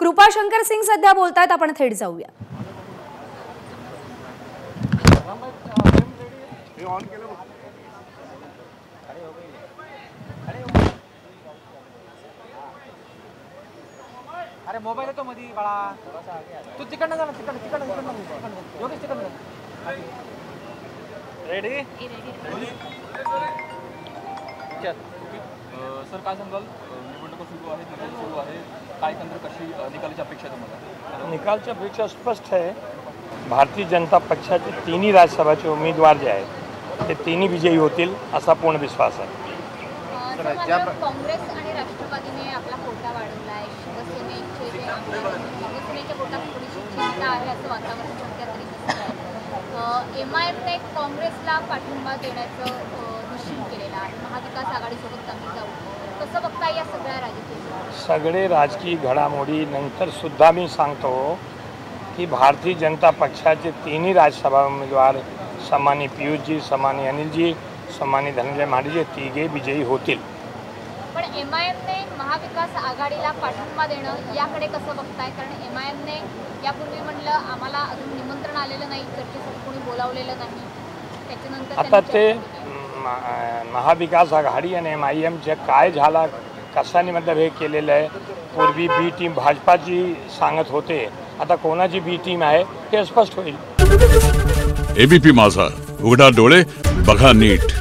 कृपाशंकर सिंग सध्या बोलतायत आपण थेट जाऊया. अरे मोबाईल येतो मध्ये बाळा. तू तिकडनं जा ना तिकडनं तिकडनं योगेश तिकडनं रेडी सर काय सांगाल? निवडणुका सुरू आहेत काय एकंदर कशी निकालाची अपेक्षा तुम्हाला? निकालची अपेक्षा स्पष्ट आहे. भारतीय जनता पक्षाचे तिन्ही राज्यसभाचे उमेदवार जे आहेत ते तिन्ही विजयी होतील असा पूर्ण विश्वास आहे. मात्र काँग्रेस आणि राष्ट्रवादीने आपला कोटा वाढवला आहे शिवसेनेचे जे आमदार आहेत, शिवसेनेच्या कोटात थोडीशी चिंता आहे असं वातावरण सध्या तरी एम आय एफने काँग्रेसला पाठिंबा देण्याचं निश्चित केलेलं आहे. महाविकास आघाडीसोबत कसं बघता या सगळ्या राजकीय सगळे राजकीय घडामोडी नंतर सुद्धा मी सांगतो की भारतीय जनता पक्षाचे तिन्ही राज्यसभा उमेदवार सन्मानी पियुषजी सन्मानी अनिलजी सन्मानी धनंजय मांडेजी तिघे विजयी होतील. पण एम आय एमने महाविकास आघाडीला पाठिंबा देणं याकडे कसं बघताय? कारण एम आय एमने यापूर्वी म्हणलं आम्हाला अजून निमंत्रण आलेलं नाही चर्चेसाठी कोणी बोलावलेलं नाही. त्याच्यानंतर आता ते महाविकास आघाडी आणि एम आय एम काय झाला मतलब हे केलेलं आहे, पूर्वी बी टीम भाजपाची सांगत होते. आता कोणाची बी टीम आहे हे स्पष्ट होईल. एबीपी माझा. उघडा डोळे नीट.